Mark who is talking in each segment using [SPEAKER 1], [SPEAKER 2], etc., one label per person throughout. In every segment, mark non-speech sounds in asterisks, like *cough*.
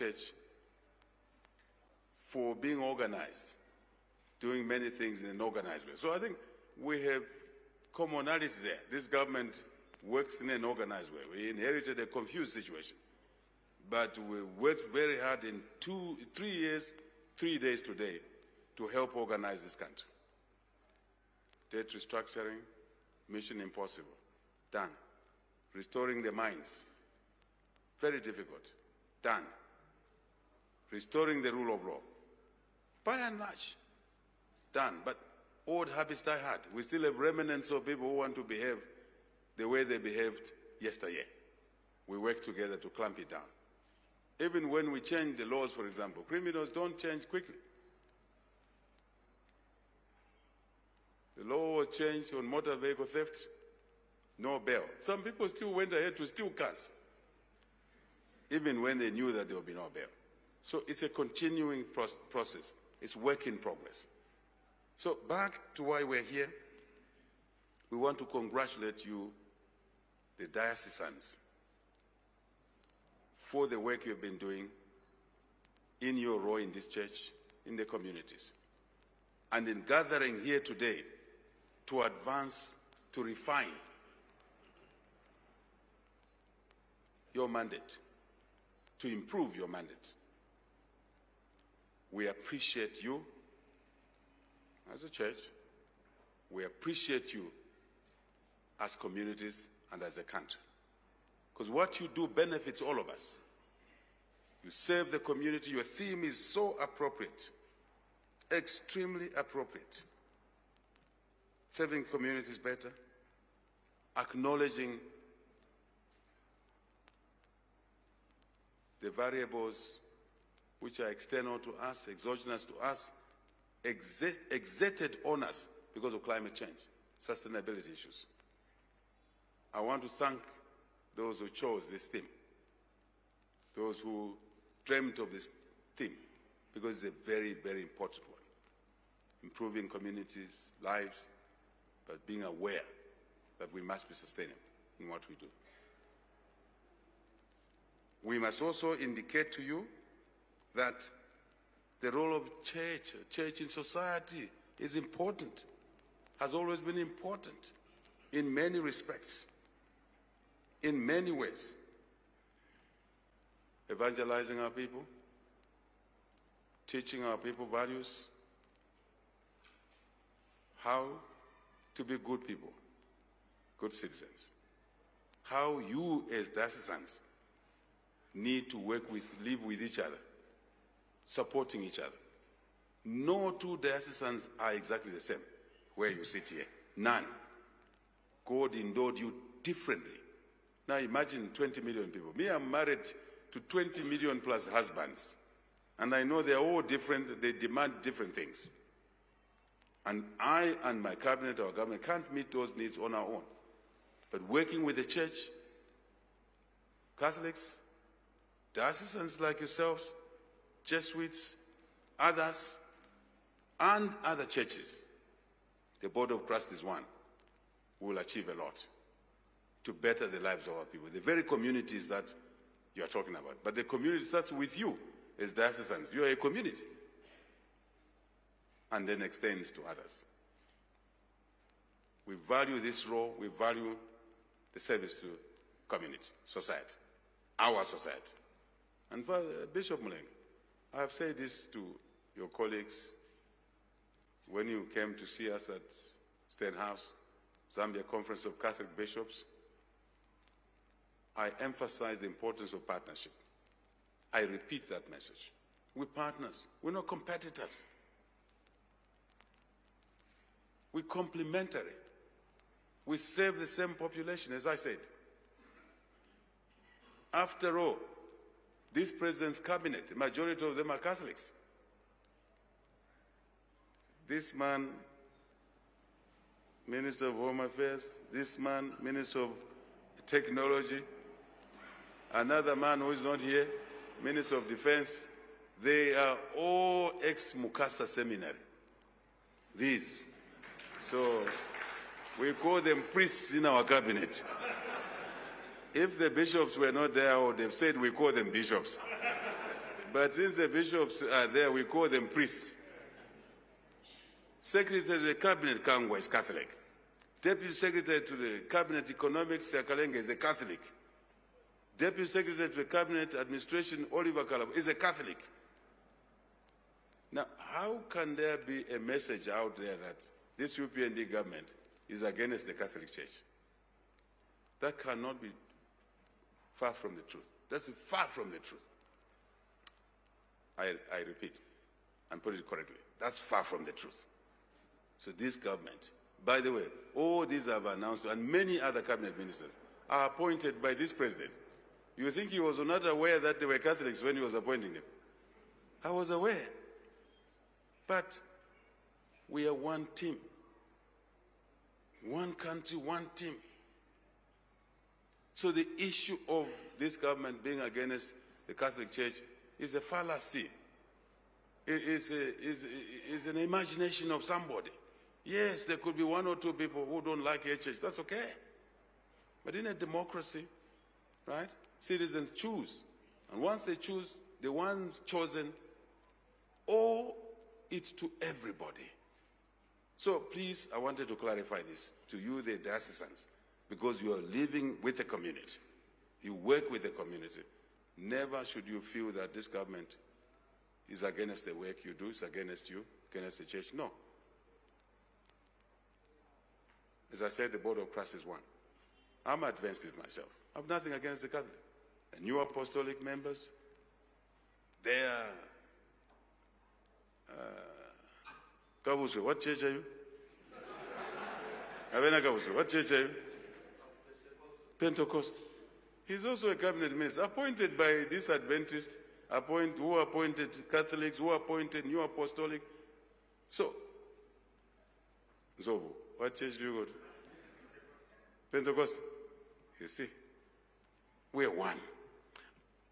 [SPEAKER 1] church for being organized, doing many things in an organized way. So I think we have commonality there. This government works in an organized way. We inherited a confused situation. But we worked very hard in two, three years, three days today to help organize this country. Debt restructuring, mission impossible, done. Restoring the mines, very difficult, done. Restoring the rule of law, by and large, done. But old habits die hard. We still have remnants of people who want to behave the way they behaved yesteryear. We work together to clamp it down. Even when we change the laws, for example, criminals don't change quickly. The law was changed on motor vehicle theft, no bail. Some people still went ahead to steal cars, even when they knew that there would be no bail. So it's a continuing process. It's work in progress. So back to why we're here. We want to congratulate you, the diocesans, for the work you've been doing in your role in this church, in the communities, and in gathering here today to advance, to refine your mandate, to improve your mandate. We appreciate you as a church. We appreciate you as communities and as a country. Because what you do benefits all of us. You serve the community. Your theme is so appropriate, extremely appropriate. Serving communities better, acknowledging the variables which are external to us, exogenous to us, exerted on us because of climate change, sustainability issues. I want to thank those who chose this theme, those who dreamt of this theme, because it's a very, very important one. Improving communities' lives, but being aware that we must be sustainable in what we do. We must also indicate to you that the role of church, church in society is important, has always been important in many respects, in many ways. Evangelizing our people, teaching our people values, how to be good people, good citizens, how you as diocesans need to work with, live with each other supporting each other. No two diocesans are exactly the same where you sit here. None. God endowed you differently. Now imagine 20 million people. Me, I'm married to 20 million plus husbands. And I know they're all different, they demand different things. And I and my cabinet, our government, can't meet those needs on our own. But working with the church, Catholics, diocesans like yourselves, Jesuits, others, and other churches, the body of Christ is one. We will achieve a lot to better the lives of our people. The very communities that you are talking about. But the community starts with you as diocesans. You are a community. And then extends to others. We value this role. We value the service to community, society, our society. And Bishop Mulenga, I have said this to your colleagues when you came to see us at State House, Zambia Conference of Catholic Bishops. I emphasize the importance of partnership. I repeat that message. We're partners. We're not competitors. We're complementary. We serve the same population, as I said. After all, this president's cabinet, majority of them are Catholics. This man, Minister of Home Affairs, this man, Minister of Technology, another man who is not here, Minister of Defense, they are all ex-Mukasa seminary. These. So we call them priests in our cabinet. If the bishops were not there, I would have said we call them bishops. But since the bishops are there, we call them priests. Secretary to the Cabinet Kangwa is Catholic. Deputy Secretary to the Cabinet Economics Sakalenga is a Catholic. Deputy Secretary to the Cabinet Administration Oliver Kalab is a Catholic. Now, how can there be a message out there that this UPND government is against the Catholic Church? That cannot be far from the truth. That's far from the truth. I, I repeat and put it correctly. That's far from the truth. So this government, by the way, all these I've announced, and many other cabinet ministers are appointed by this president. You think he was not aware that they were Catholics when he was appointing them? I was aware. But we are one team. One country, one team. So the issue of this government being against the Catholic Church is a fallacy. It is, a, is, is an imagination of somebody. Yes, there could be one or two people who don't like a church. That's okay. But in a democracy, right, citizens choose. And once they choose, the ones chosen owe it to everybody. So please, I wanted to clarify this to you, the diocesans, because you are living with the community. You work with the community. Never should you feel that this government is against the work you do, it's against you, against the church. No. As I said, the board of Christ is one. I'm Adventist myself. I have nothing against the Catholic. The new apostolic members, they are. Uh, what church are you? What church are you? Pentecost. He's also a cabinet minister, appointed by this Adventist, appoint, who appointed Catholics, who appointed New Apostolic. So, Zobo, what church do you go to? Pentecost. You see, we're one.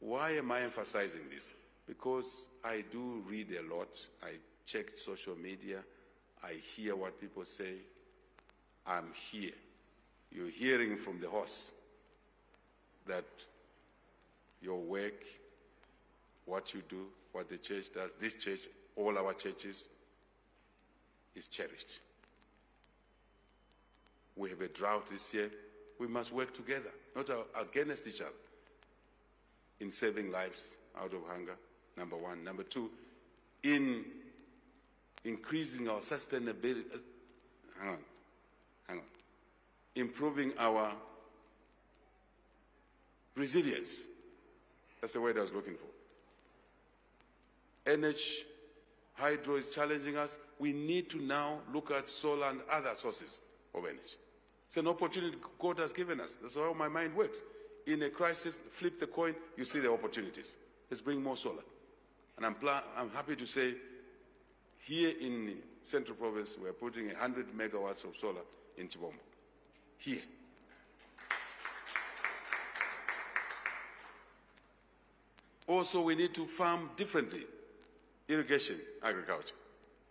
[SPEAKER 1] Why am I emphasizing this? Because I do read a lot. I check social media. I hear what people say. I'm here. You're hearing from the horse that your work, what you do, what the church does, this church, all our churches, is cherished. We have a drought this year. We must work together, not against each other, in saving lives out of hunger, number one. Number two, in increasing our sustainability. Uh, hang on, hang on. Improving our resilience. That's the word I was looking for. Energy, hydro is challenging us. We need to now look at solar and other sources of energy. It's an opportunity God has given us. That's how my mind works. In a crisis, flip the coin, you see the opportunities. Let's bring more solar. And I'm, I'm happy to say here in Central Province, we're putting 100 megawatts of solar in Chibombo. Here. Also, we need to farm differently, irrigation, agriculture.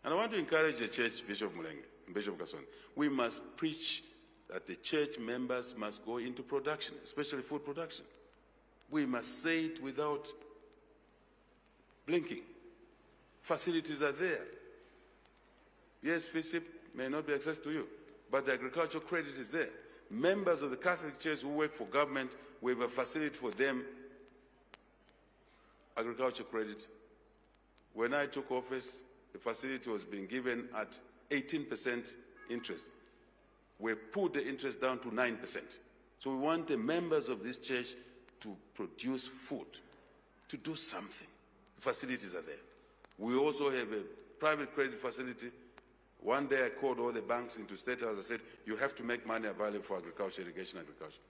[SPEAKER 1] And I want to encourage the church, Bishop Mulenga, Bishop Kasonde, we must preach that the church members must go into production, especially food production. We must say it without blinking. Facilities are there. Yes, FISP may not be access to you, but the agricultural credit is there. Members of the Catholic Church who work for government, we have a facility for them, agricultural credit. When I took office, the facility was being given at 18% interest we put the interest down to 9%. So we want the members of this church to produce food, to do something. The facilities are there. We also have a private credit facility. One day I called all the banks into State House. I said, you have to make money available for agriculture, irrigation, agriculture.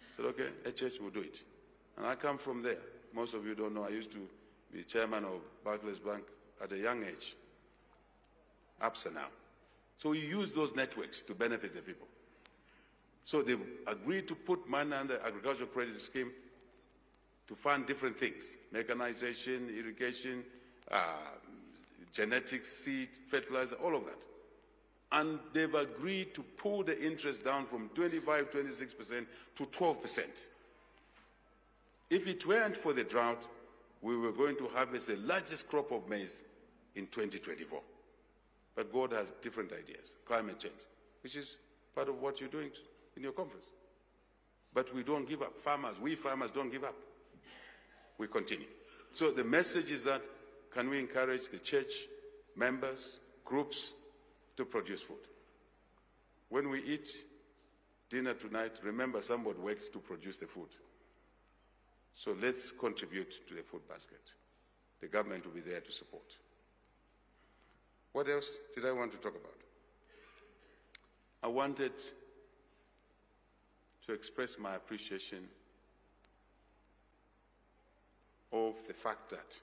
[SPEAKER 1] I said, okay, church will do it. And I come from there. Most of you don't know, I used to be chairman of Barclays Bank at a young age. ABSA now. So we use those networks to benefit the people. So they agreed to put money under agricultural credit scheme to fund different things, mechanization, irrigation, uh, genetics, seed, fertilizer, all of that. And they've agreed to pull the interest down from 25, 26% to 12%. If it weren't for the drought, we were going to harvest the largest crop of maize in 2024. But God has different ideas, climate change, which is part of what you're doing in your conference. But we don't give up. Farmers, we farmers don't give up. We continue. So the message is that can we encourage the church, members, groups to produce food? When we eat dinner tonight, remember somebody worked to produce the food. So let's contribute to the food basket. The government will be there to support. What else did I want to talk about? I wanted to express my appreciation of the fact that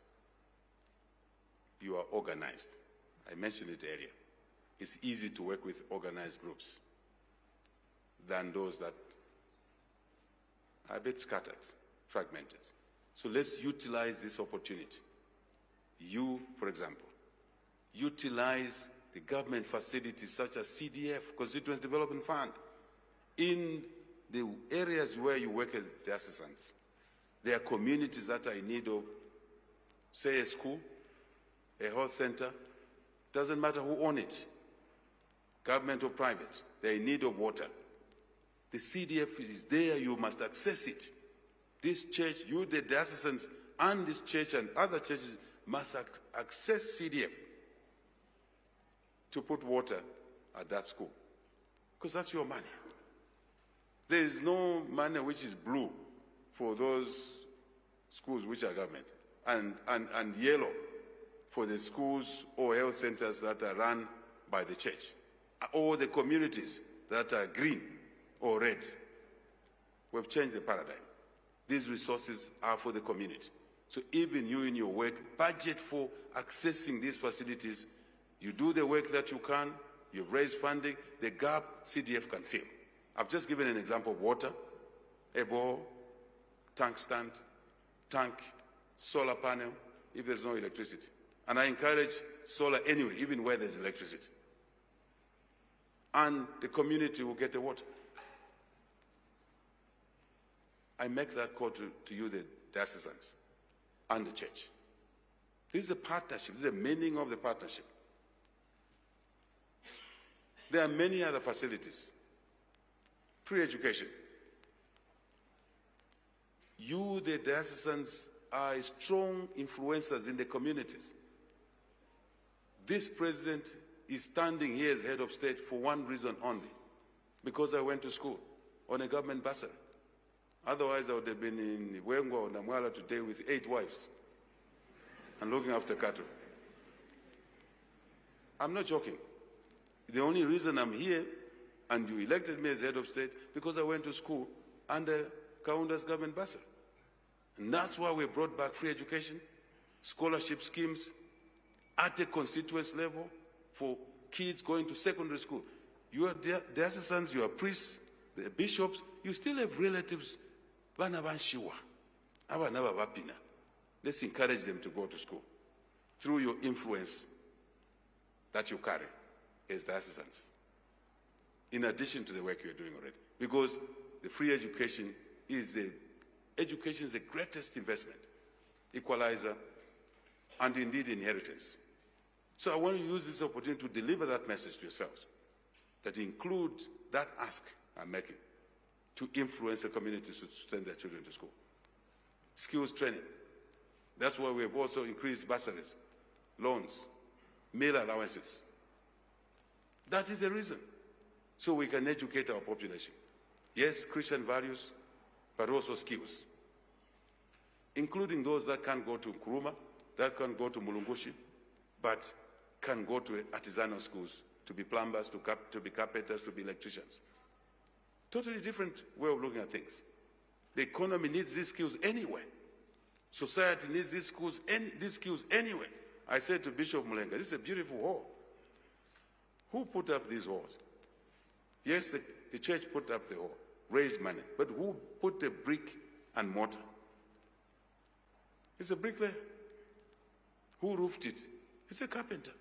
[SPEAKER 1] you are organized. I mentioned it earlier. It's easy to work with organized groups than those that are a bit scattered, fragmented. So let's utilize this opportunity. You, for example, utilize the government facilities such as CDF, Constituency Development Fund, in the areas where you work as diocesanes. There are communities that are in need of, say, a school, a health center, doesn't matter who own it, government or private, they're in need of water. The CDF is there, you must access it. This church, you, the diocesanes, and this church and other churches must ac access CDF to put water at that school. Because that's your money. There is no money which is blue for those schools which are government, and, and, and yellow for the schools or health centers that are run by the church, or the communities that are green or red. We've changed the paradigm. These resources are for the community. So even you in your work, budget for accessing these facilities. You do the work that you can, you raise funding, the gap CDF can fill. I've just given an example of water, a bore, tank stand, tank, solar panel, if there's no electricity. And I encourage solar anyway, even where there's electricity. And the community will get the water. I make that call to, to you, the diocesanes and the church. This is a partnership. This is the meaning of the partnership. There are many other facilities free education. You, the diocesanes, are strong influencers in the communities. This president is standing here as head of state for one reason only, because I went to school on a government bursary. Otherwise, I would have been in Bweengwa or Namwala today with eight wives and looking after cattle. I'm not joking. The only reason I'm here and you elected me as head of state because I went to school under Kaunda's government bursary. And that's why we brought back free education, scholarship schemes at the constituency level for kids going to secondary school. You are diocesanes, you are priests, the bishops, you still have relatives. Let's encourage them to go to school through your influence that you carry as diocesanes in addition to the work you're doing already. Because the free education is the education is the greatest investment, equalizer, and indeed inheritance. So I want to use this opportunity to deliver that message to yourselves that include that ask I'm making to influence the community to send their children to school. Skills training. That's why we have also increased bursaries, loans, meal allowances. That is the reason so we can educate our population. Yes, Christian values, but also skills, including those that can go to Nkrumah, that can go to Mulungushi, but can go to artisanal schools to be plumbers, to, cap- to be carpenters, to be electricians. Totally different way of looking at things. The economy needs these skills anyway. Society needs these skills, any, these skills anyway. I said to Bishop Mulenga, this is a beautiful hall. Who put up these halls? Yes, the, the church put up the hall, raised money, but who put the brick and mortar? It's a bricklayer. Who roofed it? It's a carpenter.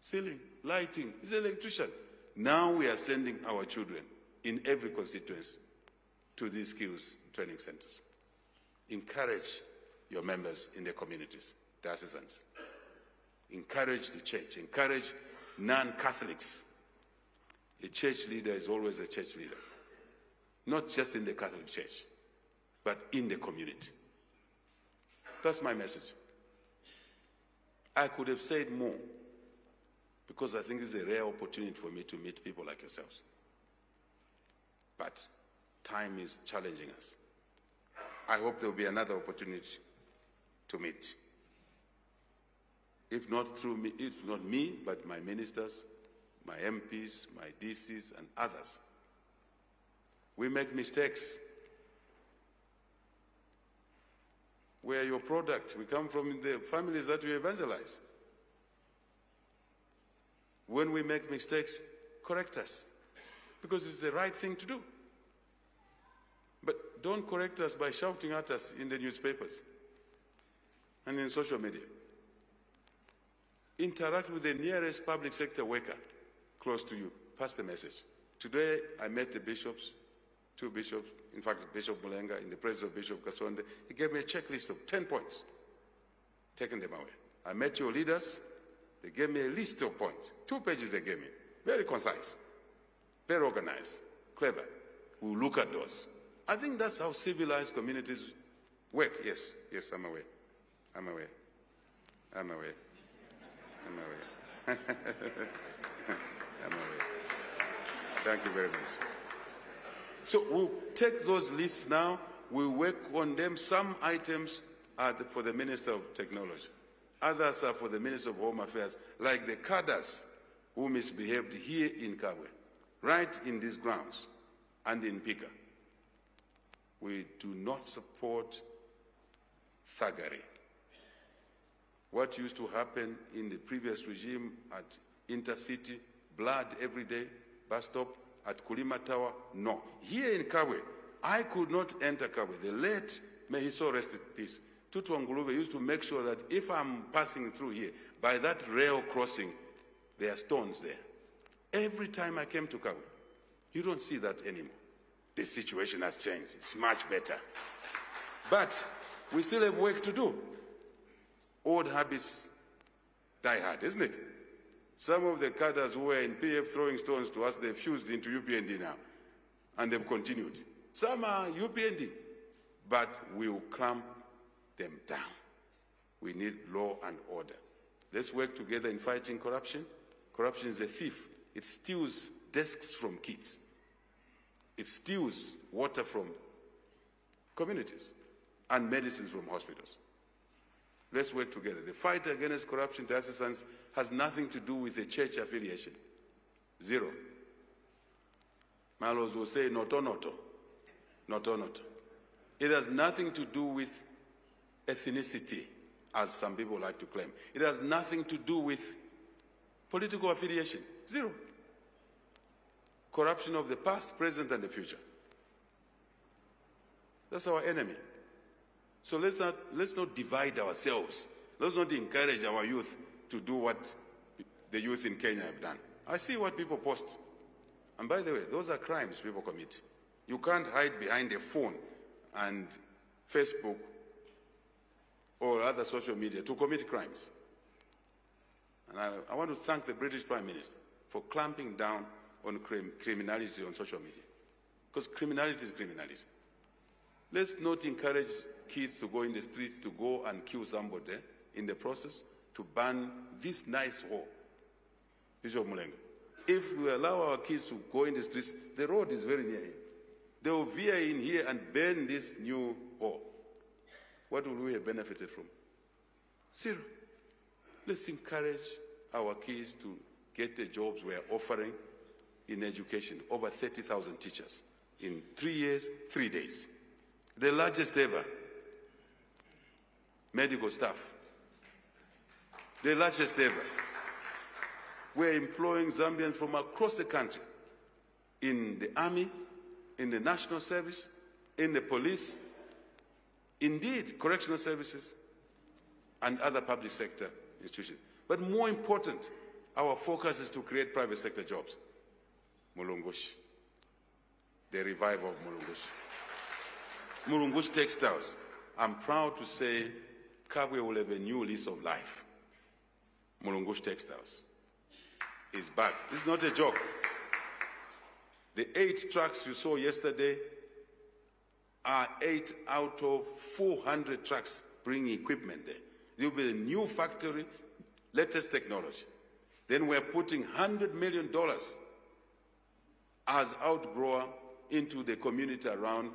[SPEAKER 1] Ceiling, lighting, he's an electrician. Now we are sending our children in every constituency to these skills training centers. Encourage your members in the communities, diocesanes. Encourage the church, encourage non Catholics. A church leader is always a church leader, not just in the Catholic Church, but in the community. That's my message. I could have said more because I think it's a rare opportunity for me to meet people like yourselves. But time is challenging us. I hope there will be another opportunity to meet. If not through me, if not me, but my ministers, my MPs, my DCs, and others. We make mistakes. We are your product. We come from the families that we evangelize. When we make mistakes, correct us because it's the right thing to do. But don't correct us by shouting at us in the newspapers and in social media. Interact with the nearest public sector worker close to you. Pass the message. Today, I met the bishops, two bishops, in fact, Bishop Mulenga in the presence of Bishop Kasonde. He gave me a checklist of 10 points, taking them away. I met your leaders. They gave me a list of points. Two pages they gave me. Very concise, very organized, clever. We'll look at those. I think that's how civilized communities work. Yes, yes, I'm aware. I'm aware. I'm aware. I'm aware. *laughs* I'm aware. Thank you very much. So we'll take those lists now. We'll work on them. Some items are for the Minister of Technology. Others are for the Minister of Home Affairs, like the cadres who misbehaved here in Kabwe, right in these grounds, and in Pika. We do not support thuggery. What used to happen in the previous regime at Intercity, blood every day, bus stop, at Kulima Tower, no. Here in Kabwe, I could not enter Kabwe. The late, may he so rest in peace, Tutwa Ngulube used to make sure that if I'm passing through here, by that rail crossing, there are stones there. Every time I came to Kabwe, you don't see that anymore. The situation has changed. It's much better. But we still have work to do. Old habits die hard, isn't it? Some of the cadres who were in PF throwing stones to us, they've fused into UPND now. And they've continued. Some are UPND, but we will clamp them down. We need law and order. Let's work together in fighting corruption. Corruption is a thief. It steals desks from kids. It steals water from communities and medicines from hospitals. Let's work together. The fight against corruption diocesanes has nothing to do with a church affiliation. Zero. Malos will say noto noto. Noto noto. It has nothing to do with ethnicity, as some people like to claim. It has nothing to do with political affiliation. Zero. Corruption of the past, present, and the future. That's our enemy. So let's not, let's not divide ourselves. Let's not encourage our youth to do what the youth in Kenya have done. I see what people post. And by the way, those are crimes people commit. You can't hide behind a phone and Facebook or other social media to commit crimes. And I, I want to thank the British Prime Minister for clamping down on crim criminality on social media. Because criminality is criminality. Let's not encourage kids to go in the streets to go and kill somebody in the process to ban this nice war. Bishop Mulenga. If we allow our kids to go in the streets, the road is very near here. They will veer in here and burn this new war. What will we have benefited from? Zero. Let's encourage our kids to get the jobs we are offering in education. Over 30,000 teachers in three years, three days. The largest ever medical staff. The largest ever. We're employing Zambians from across the country in the army, in the national service, in the police, indeed, correctional services, and other public sector institutions. But more important, our focus is to create private sector jobs. Mulungushi, the revival of Mulungushi. Mulungushi textiles I'm proud to say Kabwe will have a new lease of life. Mulungushi Textiles is back. This is not a joke. The eight trucks you saw yesterday are eight out of 400 trucks bringing equipment there. There will be a new factory, latest technology. Then we're putting $100 million as outgrower into the community around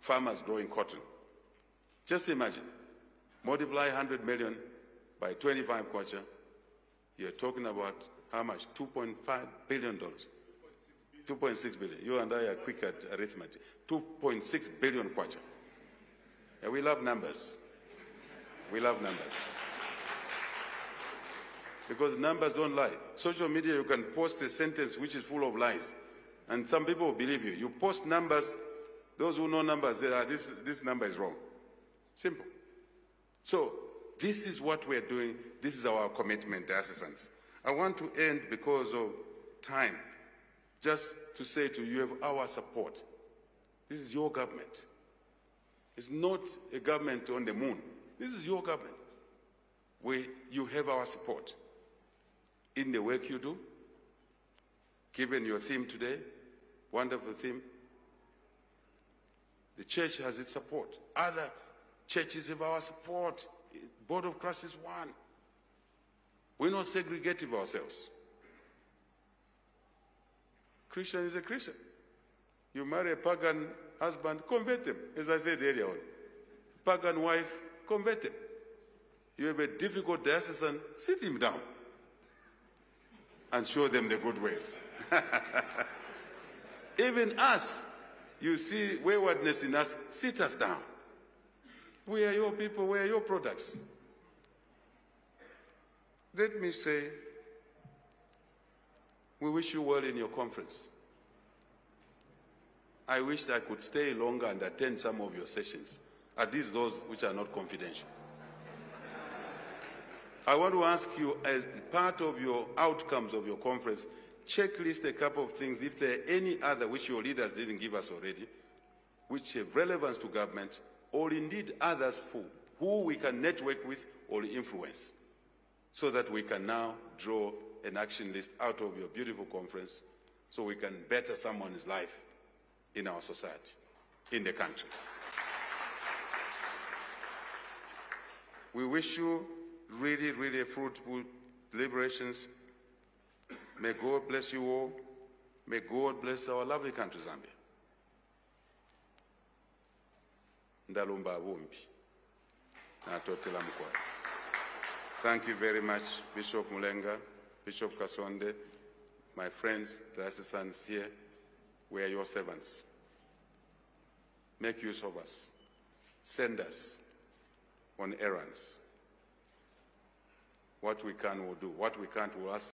[SPEAKER 1] farmers growing cotton. Just imagine, multiply 100 million by 25 kwacha, you're talking about how much? 2.5 billion dollars. 2.6 billion. You and I are quick at arithmetic. 2.6 billion kwacha. Yeah, we love numbers. We love numbers. Because numbers don't lie. Social media, you can post a sentence which is full of lies. And some people will believe you. You post numbers, those who know numbers say, ah, this, this number is wrong. Simple. So, this is what we're doing. This is our commitment, assistance. I want to end because of time, just to say to you, you have our support. This is your government. It's not a government on the moon. This is your government. We, you have our support in the work you do, given your theme today, wonderful theme. The church has its support. Other churches have our support. Board of Christ is one. We're not segregative ourselves. Christian is a Christian. You marry a pagan husband, convert him, as I said earlier on. Pagan wife, convert him. You have a difficult diocesan, sit him down and show them the good ways. *laughs* Even us, you see waywardness in us, sit us down. We are your people, we are your products. Let me say, we wish you well in your conference. I wish I could stay longer and attend some of your sessions, at least those which are not confidential. I want to ask you, as part of your outcomes of your conference, checklist a couple of things, if there are any other which your leaders didn't give us already, which have relevance to government, or indeed others who, who we can network with or influence, so that we can now draw an action list out of your beautiful conference so we can better someone's life in our society, in the country. We wish you really, really fruitful deliberations. May God bless you all. May God bless our lovely country, Zambia. Ndalumba. Natotela. Thank you very much, Bishop Mulenga, Bishop Kasonde, my friends, the assistants here. We are your servants. Make use of us. Send us on errands. What we can, we'll do. What we can't, we'll ask